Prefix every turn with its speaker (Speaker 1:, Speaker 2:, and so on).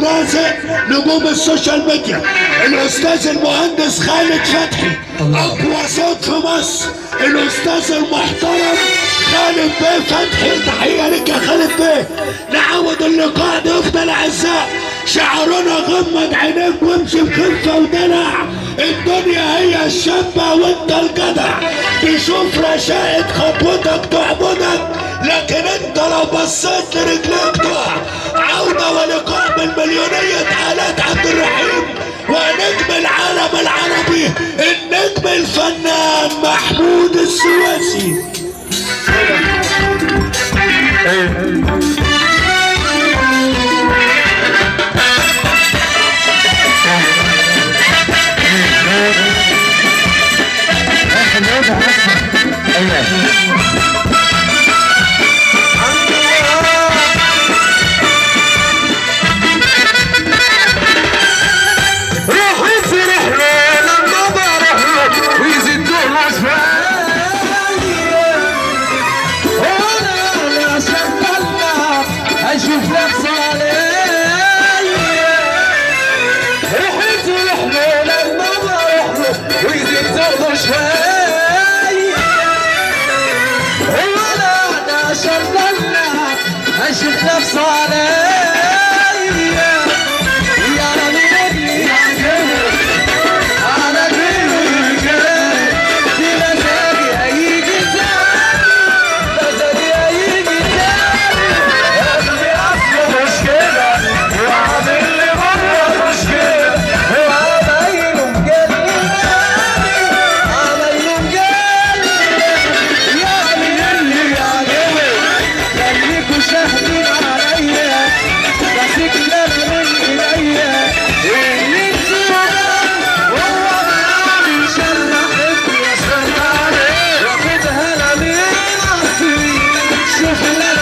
Speaker 1: الرازق نجوم السوشيال ميديا. الأستاذ المهندس خالد فتحي أقوى صوت في مصر. الأستاذ المحترم خالد بيه فتحي تحية لك يا خالد بيه. نعود اللقاء نفضل أعزاء. شعرنا غمض عينيك وامشي بخفه ودلع. الدنيا هي الشابة وانت الجدع. تشوف رشاقة خطوتك تعبدك لكن انت لو بصيت لرجليك تقع. عودة ولقاء من مليونية آلات عبد الرحيم ونجم العالم العربي النجم الفنان محمود السواسي.
Speaker 2: Yeah. Yes,